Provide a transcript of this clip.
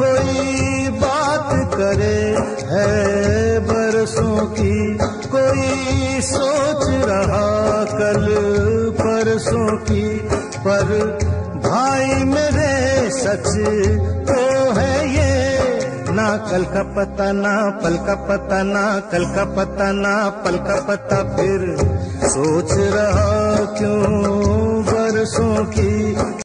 कोई बात करे है बरसों की, कोई सोच रहा कल परसों की, पर भाई मेरे सच तो है ये, ना कल का पता, ना पल का पता, ना कल का पता, ना पल का पता, फिर सोच रहा क्यों बरसों की?